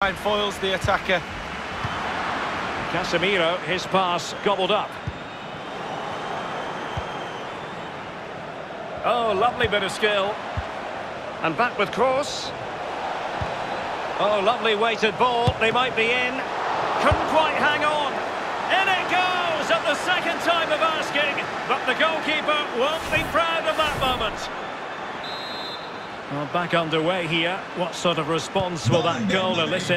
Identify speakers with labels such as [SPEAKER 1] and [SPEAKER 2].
[SPEAKER 1] Foils the attacker.
[SPEAKER 2] Casemiro, his pass gobbled up. Oh, lovely bit of skill. And back with cross. Oh, lovely weighted ball. They might be in. Couldn't quite hang on. In it goes at the second time of asking. But the goalkeeper won't be proud. Well, back underway here. What sort of response will that goal elicit?